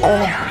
哦